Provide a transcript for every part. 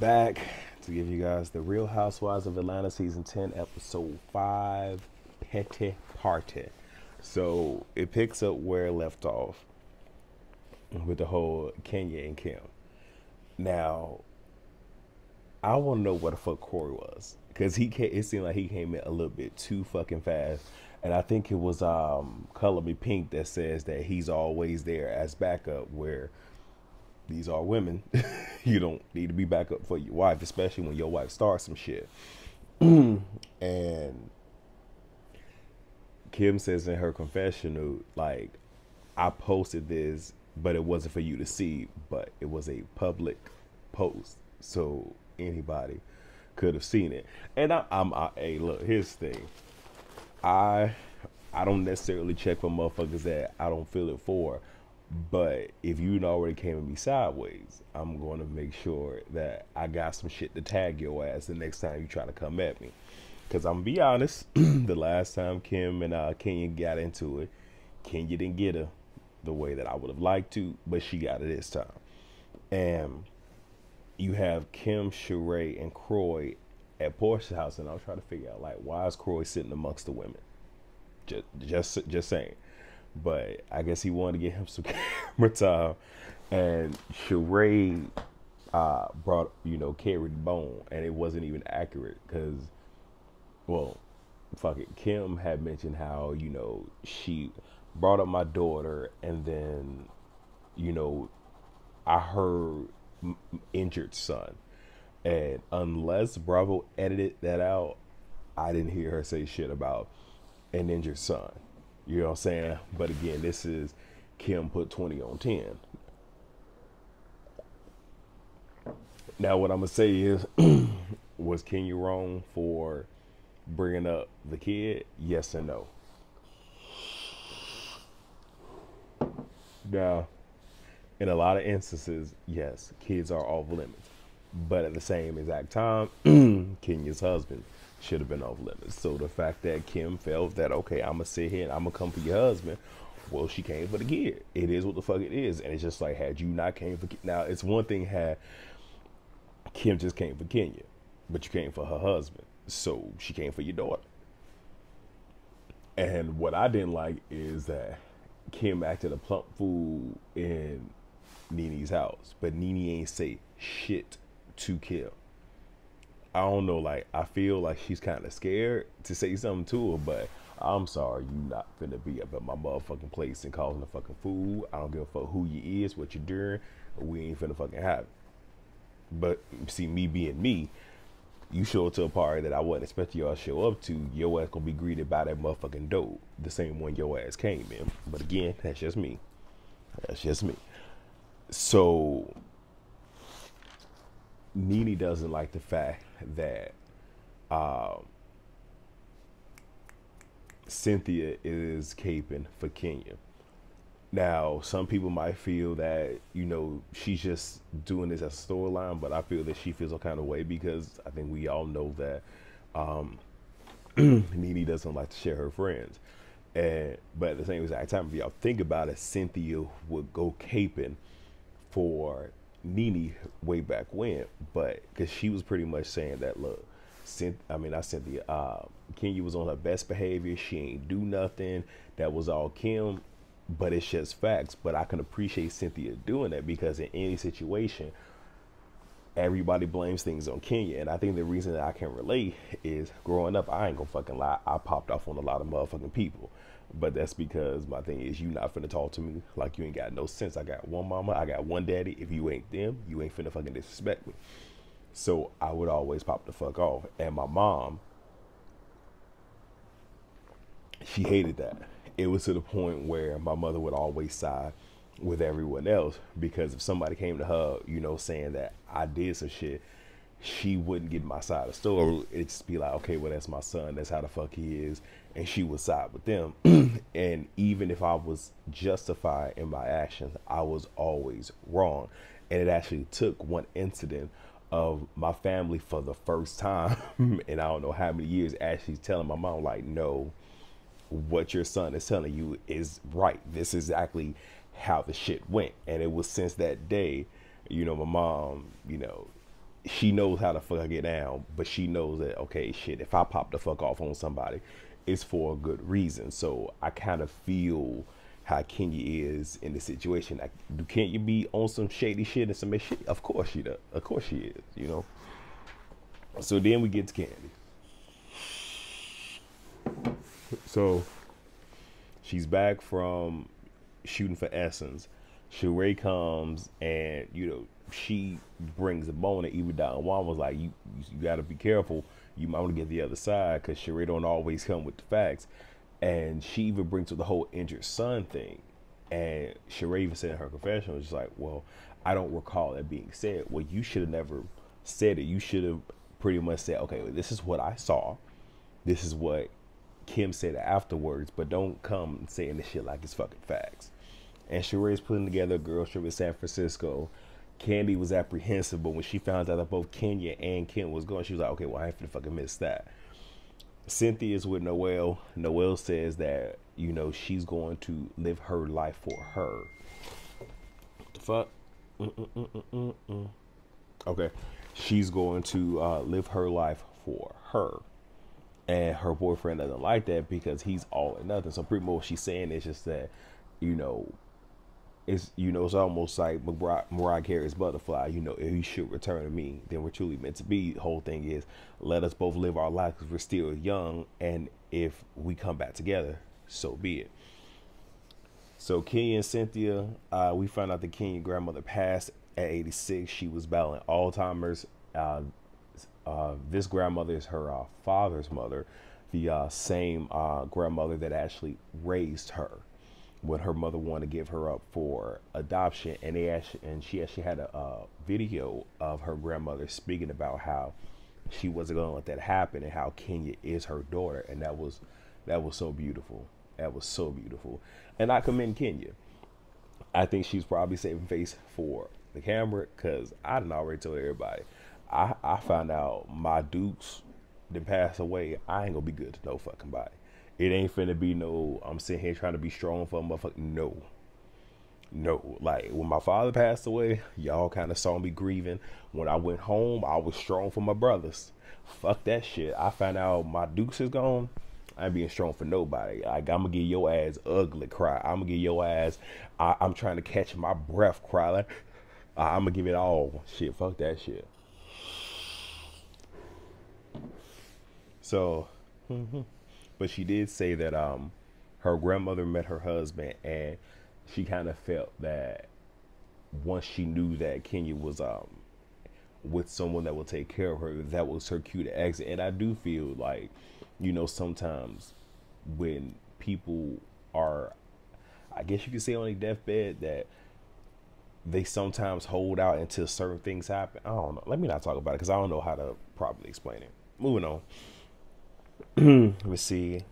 back to give you guys the Real Housewives of Atlanta season 10, episode 5, Petty Party. So it picks up where it left off with the whole Kenya and Kim. Now, I want to know what the fuck Kroy was because he came, it seemed like he came in a little bit too fucking fast, and I think it was um Color Me Pink that says that he's always there as backup where these are women. you don't need to be back up for your wife, especially when your wife starts some shit. and Kim says in her confessional, like, I posted this, but it wasn't for you to see, but it was a public post. So anybody could have seen it. And I, I'm, I, hey, look, here's the thing. I, I don't necessarily check for motherfuckers that I don't feel it for. But if you already came at me sideways, I'm going to make sure that I got some shit to tag your ass the next time you try to come at me. Because I'm going to be honest, the last time Kim and uh, Kenya got into it, Kenya didn't get her the way that I would have liked to, but she got it this time. And you have Kim, Sheree, and Kroy at Porsha's house, and I was trying to figure out, like, why is Kroy sitting amongst the women? Just, just, just saying. But I guess he wanted to get him some camera time. And Sheree uh, brought, you know, carried bone, and it wasn't even accurate because, well, fuck it. Kim had mentioned how, you know, she brought up my daughter, and then, you know, I heard injured son. And unless Bravo edited that out, I didn't hear her say shit about an injured son. You know what I'm saying? But again, this is Kim put 20 on 10. Now, what I'm going to say is, was Kenya wrong for bringing up the kid? Yes and no. Now, in a lot of instances, yes, kids are off limits. But at the same exact time, Kenya's husband should have been off limits. So the fact that Kim felt that okay, I'm gonna sit here and I'm gonna come for your husband. Well, she came for the kid. It is what the fuck it is, and it's just like had you not came for now, it's one thing had Kim just came for Kenya, but you came for her husband, so she came for your daughter. And what I didn't like is that Kim acted a plump fool in Nene's house, but Nene ain't say shit to Kim. I don't know, like I feel like she's kind of scared to say something to her, but I'm sorry, you not finna be up at my motherfucking place and causing a fucking fool. I don't give a fuck who you is, what you're doing. We ain't finna fucking have it. But see, me being me, you show up to a party that I wasn't expecting y'all to show up to, your ass gonna be greeted by that motherfucking dope, the same one your ass came in. But again, that's just me. That's just me. So Nene doesn't like the fact that uh, Cynthia is caping for Kenya. Now, some people might feel that, you know, she's just doing this as a storyline, but I feel that she feels a kind of way because I think we all know that um, Nene doesn't like to share her friends. And but at the same exact time, if y'all think about it, Cynthia would go caping for Nene way back when, but because she was pretty much saying that look, Cynth- I mean I Cynthia, uh, Kenya was on her best behavior. She ain't do nothing. That was all Kim, but it's just facts. But I can appreciate Cynthia doing that because in any situation, everybody blames things on Kenya, and I think the reason that I can relate is growing up, I ain't gonna fucking lie, I popped off on a lot of motherfucking people. But that's because my thing is you not finna talk to me like you ain't got no sense. I got one mama, I got one daddy. If you ain't them, you ain't finna fucking disrespect me. So I would always pop the fuck off. And my mom, she hated that. It was to the point where my mother would always side with everyone else because if somebody came to her, you know, saying that I did some shit, she wouldn't get my side of the story. It'd just be like, okay, well, that's my son. That's how the fuck he is. And she would side with them. and even if I was justified in my actions, I was always wrong. And it actually took one incident of my family for the first time, and I don't know how many years, actually telling my mom, like, no, what your son is telling you is right. This is exactly how the shit went. And it was since that day, you know, my mom, you know, she knows how to fuck get down, but she knows that okay, shit, if I pop the fuck off on somebody, it's for a good reason. So I kind of feel how Kenya is in the situation. Like, do Kenya be on some shady shit and some shit? Of course she does. Of course she is. You know. So then we get to Kandi. So she's back from shooting for Essence. Sheree comes and you know she brings a bone and even Don Juan was like, you you got to be careful. You might want to get the other side because Sheree don't always come with the facts. And she even brings up the whole injured son thing. And Sheree even said in her confession was just like, well, I don't recall that being said. Well, you should have never said it. You should have pretty much said, okay, well, this is what I saw. This is what Kim said afterwards, but don't come saying this shit like it's fucking facts. And Sheree's putting together a girl trip in San Francisco. Kandi was apprehensive, but when she found out that both Kenya and Kim was going, she was like, okay, well, I have to fucking miss that. Cynthia's with Noelle. Noelle says that, you know, she's going to live her life for her. What the fuck? Mm-mm-mm-mm-mm. Okay. She's going to uh, live her life for her and her boyfriend doesn't like that because he's all or nothing. So pretty much what she's saying is just that, you know, it's you know it's almost like Mariah, Carey's butterfly. You know, if he should return to me, then we're truly meant to be. The whole thing is let us both live our lives because we're still young, and if we come back together, so be it. So Kenya and Cynthia, uh, we found out that Kenya's grandmother passed at 86. She was battling Alzheimer's. Uh, uh, this grandmother is her uh, father's mother, the uh, same uh, grandmother that actually raised her when her mother wanted to give her up for adoption, and they actually and she actually had a, a video of her grandmother speaking about how she wasn't going to let that happen and how Kenya is her daughter, and that was that was so beautiful. That was so beautiful, and I commend Kenya. I think she's probably saving face for the camera because I didn't already tell everybody I I found out my dukes that passed away, I ain't gonna be good to no fucking body. It ain't finna be no. I'm sitting here trying to be strong for a motherfucker. No, no. Like when my father passed away, y'all kind of saw me grieving. When I went home, I was strong for my brothers. Fuck that shit. I found out my dukes is gone. I ain't being strong for nobody. Like I'm gonna get your ass ugly cry. I'm gonna get your ass. I, am trying to catch my breath cry. Like I'm gonna give it all. Shit. Fuck that shit. So, mm-hmm. but she did say that um, her grandmother met her husband, and she kind of felt that once she knew that Kenya was um with someone that will take care of her, that was her cue to exit. And I do feel like, you know, sometimes when people are, I guess you could say on a deathbed that they sometimes hold out until certain things happen. I don't know. Let me not talk about it because I don't know how to properly explain it. Moving on. let me see.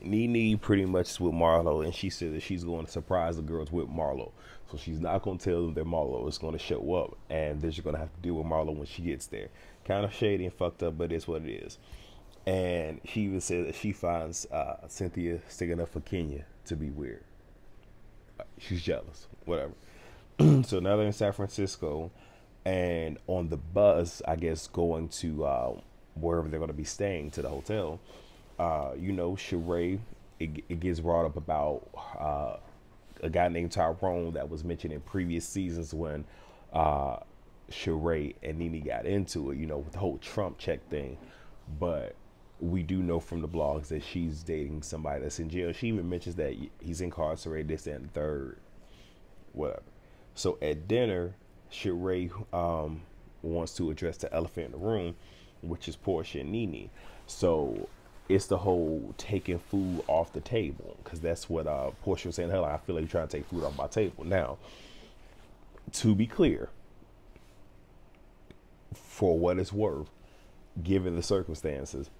Nene pretty much is with Marlo, and she said that she's going to surprise the girls with Marlo. So she's not going to tell them that Marlo is going to show up, and they're just going to have to deal with Marlo when she gets there. Kind of shady and fucked up, but it's what it is. And she even said that she finds uh, Cynthia sticking up for Kenya to be weird. She's jealous, whatever. so now they're in San Francisco, and on the bus, I guess going to uh, wherever they're going to be staying to the hotel. Uh, you know, Sheree, it, it, gets brought up about uh, a guy named Tyrone that was mentioned in previous seasons when uh, Sheree and Nene got into it, you know, with the whole Trump check thing. But we do know from the blogs that she's dating somebody that's in jail. She even mentions that he's incarcerated, this and third, whatever. So at dinner, Sheree um, wants to address the elephant in the room which is Porsha and. So it's the whole taking food off the table because that's what uh, Porsha was saying. Hell, I feel like you're trying to take food off my table. Now, to be clear, for what it's worth, given the circumstances,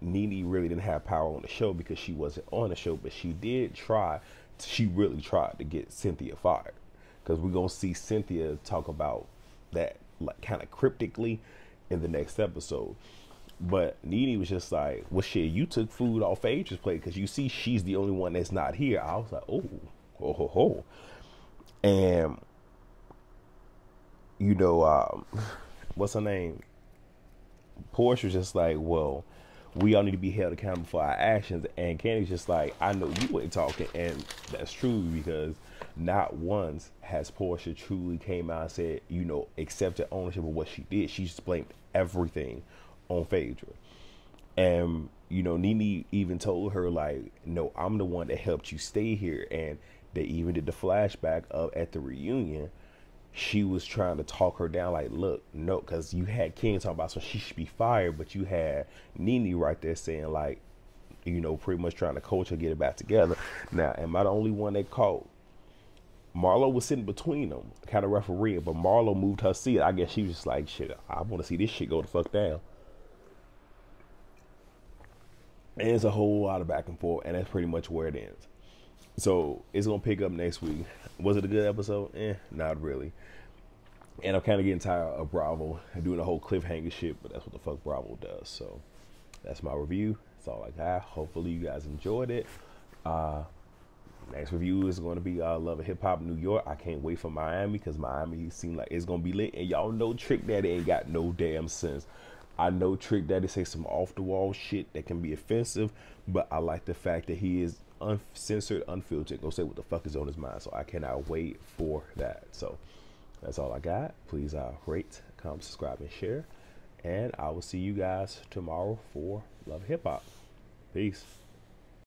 Nene really didn't have power on the show because she wasn't on the show, but she did try. She really tried to get Cynthia fired because we're gonna see Cynthia talk about that like kind of cryptically in the next episode. But Nene was just like, well, shit, you took food off Phaedra's plate because you see she's the only one that's not here. I was like, oh, oh, ho, ho. And, you know, um, what's her name? Porsha was just like, well, we all need to be held accountable for our actions. And Kandi's just like, I know you ain't talking, and that's true because not once has Porsha truly came out and said, you know, accepted ownership of what she did. She just blamed everything on Phaedra. And, you know, Nene even told her, like, no, I'm the one that helped you stay here. And they even did the flashback of at the reunion. She was trying to talk her down, like, look, no, because you had King talking about so she should be fired, but you had Nene right there saying, like, you know, pretty much trying to coach her, get it back together. Now, am I the only one that caught? Marlo was sitting between them, kind of refereeing, but Marlo moved her seat. I guess she was just like, shit, I want to see this shit go the fuck down. And it's a whole lot of back and forth, and that's pretty much where it ends. So it's gonna pick up next week. Was it a good episode? Eh, not really. And I'm kind of getting tired of Bravo doing the whole cliffhanger shit, but that's what the fuck Bravo does. So that's my review. That's all I got. Hopefully you guys enjoyed it. Uh, Next review is going to be uh, Love of Hip Hop New York. I can't wait for Miami because Miami seems like it's going to be lit. And y'all know Trick Daddy ain't got no damn sense. I know Trick Daddy say some off the wall shit that can be offensive, but I like the fact that he is uncensored, unfiltered, go say what the fuck is on his mind. So I cannot wait for that. So that's all I got. Please uh, rate, comment, subscribe, and share. And I will see you guys tomorrow for Love Hip Hop. Peace.